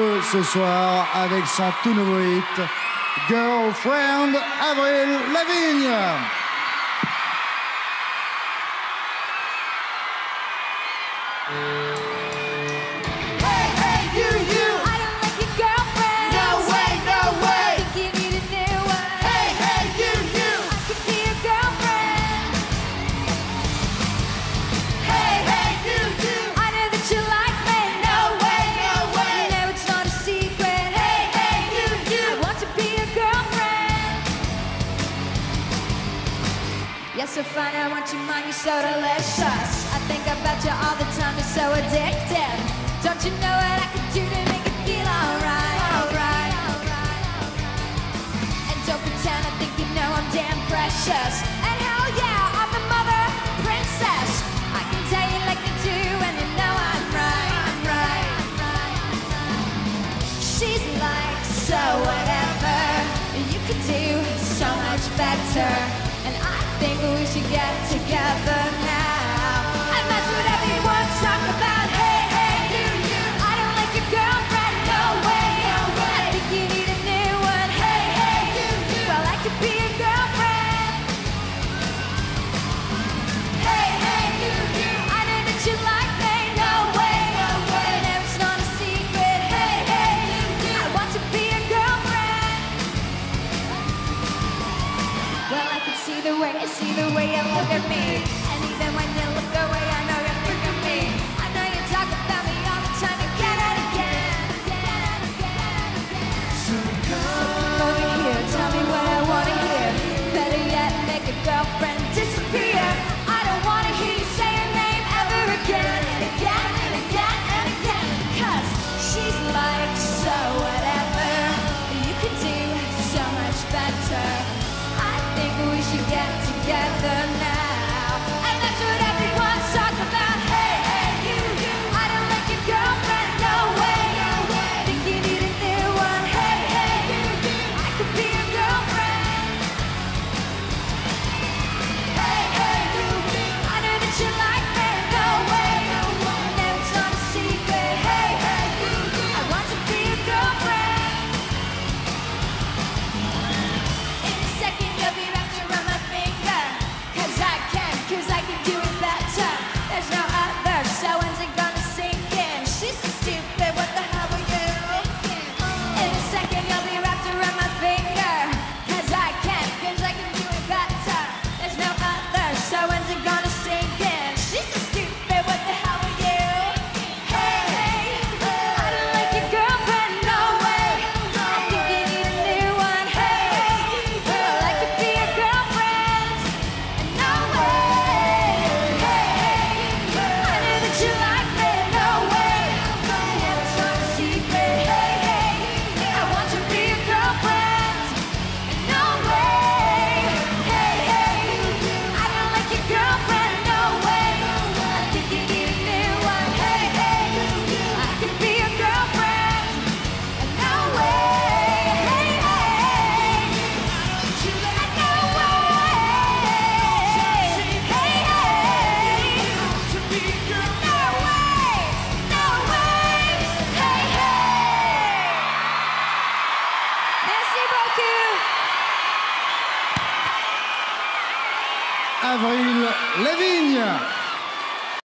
Ce soir, avec son tout nouveau hit, Girlfriend Avril Lavigne. You're so fine, I want your mind, you're so delicious. I think about you all the time, you're so addictive. Don't you know what I could do to make you feel alright? Alright. And don't pretend I think you know I'm damn precious. And hell yeah, I'm the mother princess. I can tell you like you do, and you know I'm right. I'm right. She's like, so whatever. You could do so much better. And I think we should get together. see the way, see the way you look at me. And even when you you get together now? Avril Lavigne.